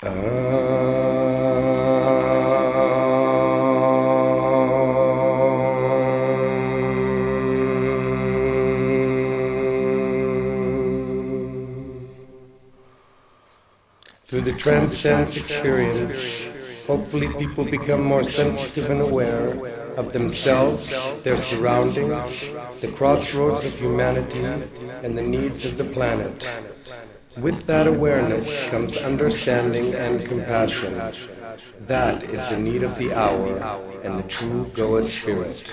Through the trance dance experience, hopefully people become more sensitive and aware of themselves, their surroundings, the crossroads of humanity, and the needs of the planet. With that awareness comes understanding and compassion. That is the need of the hour and the true Goa spirit.